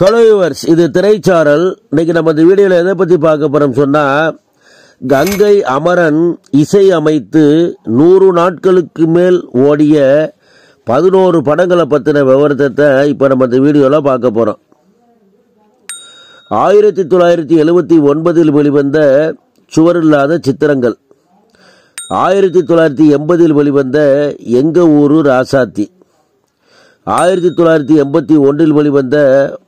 Hello இது திரைச்சாரல். இன்னைக்கு நம்ம இந்த வீடியோவில் எதை பற்றி பார்க்க போகிறோம் சொன்னால் கங்கை அமரன் இசை அமைத்து நூறு நாட்களுக்கு மேல் ஓடிய பதினோரு படங்களை பற்றின விவரத்தை இப்போ நம்ம இந்த வீடியோவில் பார்க்க போகிறோம் ஆயிரத்தி தொள்ளாயிரத்தி எழுபத்தி ஒன்பதில் வெளிவந்த சுவரில்லாத சித்திரங்கள். ஆயிரத்தி தொள்ளாயிரத்தி எண்பதில் வெளிவந்த எங்க ஊரு ராசாத்தி. ஆயிரத்தி தொள்ளாயிரத்தி எண்பத்தி ஒன்றில் வெளிவந்த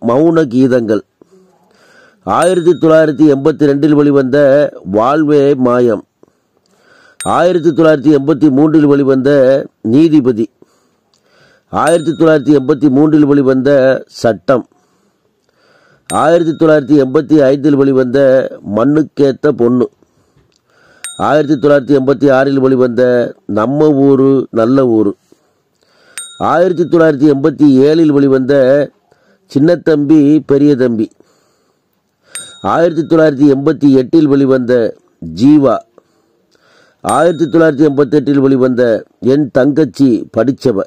மௌன கீதங்கள். ஆயிரத்தி தொள்ளாயிரத்தி எண்பத்தி ரெண்டில் வெளிவந்த வாழ்வே மாயம். ஆயிரத்தி தொள்ளாயிரத்தி எண்பத்தி மூன்றில் வெளிவந்த நீதிபதி. ஆயிரத்தி தொள்ளாயிரத்தி எண்பத்தி மூன்றில் வெளிவந்த சட்டம். ஆயிரத்தி தொள்ளாயிரத்தி எண்பத்தி ஐந்தில் வெளிவந்த மண்ணுக்கேத்த பொண்ணு. ஆயிரத்தி தொள்ளாயிரத்தி எண்பத்தி ஆறில் வெளிவந்த நம்ம ஊரு நல்ல ஊரு. ஆயிரத்தி தொள்ளாயிரத்தி எண்பத்தி ஏழில் வெளிவந்த சின்னத்தம்பி பெரிய தம்பி. ஆயிரத்தி தொள்ளாயிரத்தி எண்பத்தி எட்டில் வெளிவந்த ஜீவா. ஆயிரத்தி தொள்ளாயிரத்தி எண்பத்தெட்டில் வெளிவந்த என் தங்கச்சி படித்தவ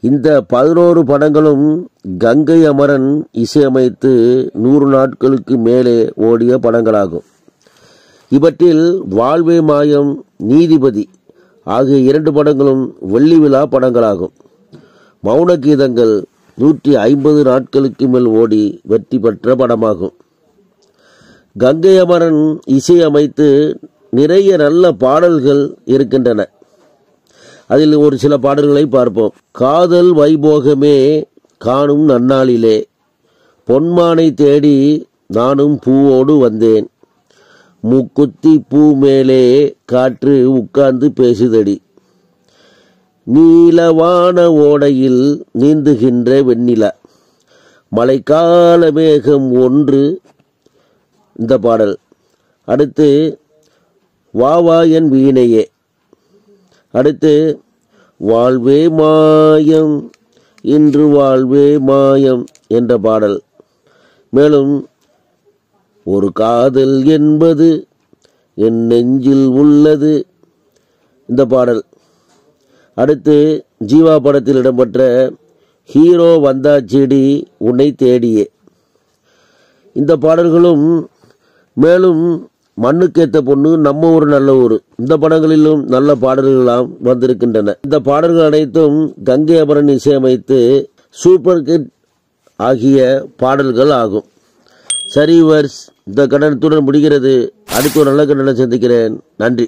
இந்த பதினோரு படங்களும் கங்கை அமரன் இசையமைத்து நூறு நாட்களுக்கு மேலே ஓடிய படங்களாகும். இவற்றில் வாழ்வே மாயம் நீதிபதி ஆகிய இரண்டு படங்களும் வெள்ளி விழா படங்களாகும். மௌன கீதங்கள் நூற்றி ஐம்பது நாட்களுக்கு மேல் ஓடி வெற்றி பெற்ற படமாகும். கங்கை அமரன் இசையமைத்து நிறைய நல்ல பாடல்கள் இருக்கின்றன. அதில் ஒரு சில பாடல்களை பார்ப்போம். காதல் வைபோகமே காணும் நன்னாளிலே. பொன்மானை தேடி நானும் பூவோடு வந்தேன். முக்குத்தி பூ மேலே காற்று உட்கார்ந்து பேசுதடி. நீலவான ஓடையில் நீந்துகின்ற வெண்ணிலா. மழைக்கால மேகம் ஒன்று. இந்த பாடல். அடுத்து வா வா என் வீணையே. அடுத்து வாழ்வே மாயம் இன்று வாழ்வே மாயம் என்ற பாடல். மேலும் ஒரு காதல் என்பது என் நெஞ்சில் உள்ளது இந்த பாடல். அடுத்து ஜீவா படத்தில் இடம்பெற்ற ஹீரோ வந்தா செடி உன்னை தேடியே. இந்த பாடல்களும் மேலும் மண்ணுக்கேத்த பொண்ணு நம்ம ஊர் நல்ல ஊர். இந்த படங்களிலும் நல்ல பாடல்களாம் வந்திருக்கின்றன. இந்த பாடல்கள் அனைத்தும் கங்கை அமரன் இசையமைத்து சூப்பர் கிட் ஆகிய பாடல்கள் ஆகும். சரி வர்ஸ் இந்த கண்டனத்துடன் முடிகிறது. அடுத்து ஒரு நல்ல கண்டனம் சந்திக்கிறேன். நன்றி.